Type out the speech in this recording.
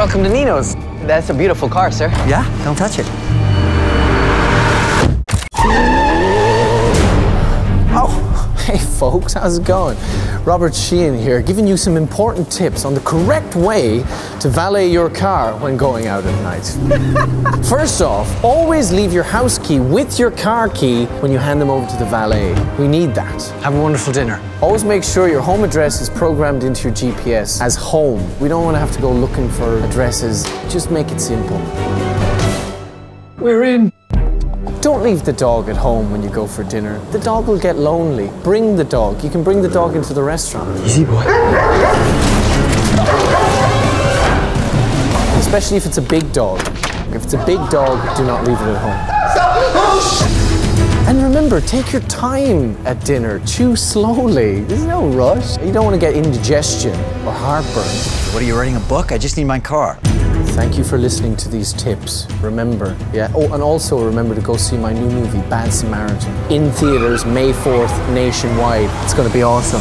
Welcome to Nino's. That's a beautiful car, sir. Yeah? Don't touch it. Hey folks, how's it going? Robert Sheehan here, giving you some important tips on the correct way to valet your car when going out at night. First off, always leave your house key with your car key when you hand them over to the valet. We need that. Have a wonderful dinner. Always make sure your home address is programmed into your GPS as home. We don't want to have to go looking for addresses. Just make it simple. We're in. Don't leave the dog at home when you go for dinner. The dog will get lonely. Bring the dog. You can bring the dog into the restaurant. Easy boy. Especially if it's a big dog. If it's a big dog, do not leave it at home. And remember, take your time at dinner. Chew slowly. There's no rush. You don't want to get indigestion or heartburn. What are you writing a book? I just need my car. Thank you for listening to these tips. Remember, yeah. Oh, and also remember to go see my new movie, Bad Samaritan, in theaters May 4th nationwide. It's going to be awesome.